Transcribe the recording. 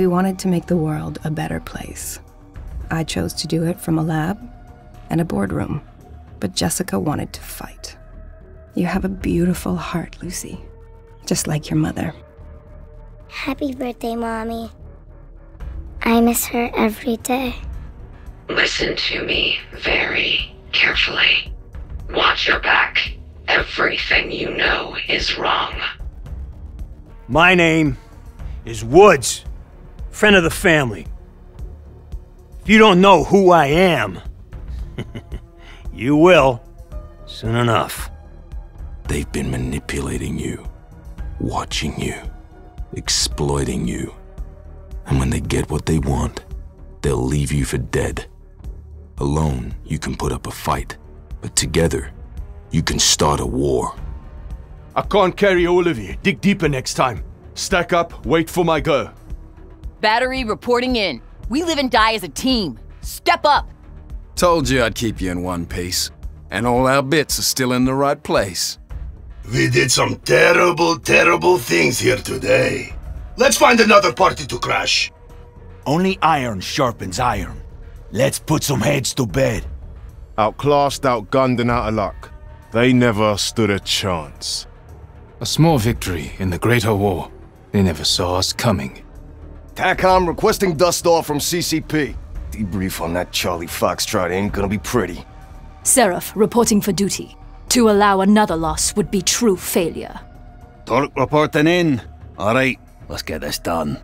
We wanted to make the world a better place. I chose to do it from a lab and a boardroom, but Jessica wanted to fight. You have a beautiful heart, Lucy, just like your mother. Happy birthday, Mommy. I miss her every day. Listen to me very carefully. Watch your back. Everything you know is wrong. My name is Woods, friend of the family. If you don't know who I am, you will soon enough. They've been manipulating you, watching you, exploiting you. And when they get what they want, they'll leave you for dead. Alone, you can put up a fight, but together, you can start a war. I can't carry all of you. Dig deeper next time. Stack up, wait for my go. Battery reporting in. We live and die as a team. Step up! Told you I'd keep you in one piece. And all our bits are still in the right place. We did some terrible, terrible things here today. Let's find another party to crash. Only iron sharpens iron. Let's put some heads to bed. Outclassed, outgunned, and out of luck. They never stood a chance. A small victory in the Greater War. They never saw us coming. TACOM requesting dust off from CCP. Debrief on that Charlie Foxtrot ain't gonna be pretty. Seraph reporting for duty. To allow another loss would be true failure. Torque reporting in. Alright, let's get this done.